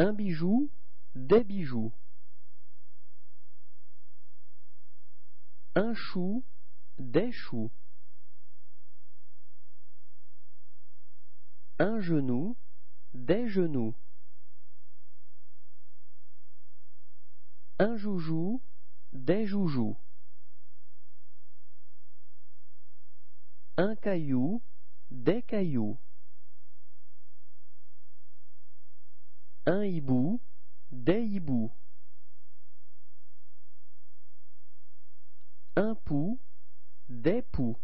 Un bijou, des bijoux. Un chou, des choux. Un genou, des genoux. Un joujou, des joujoux. Un caillou, des cailloux. Un hibou, des hiboux. Un pou, des poux.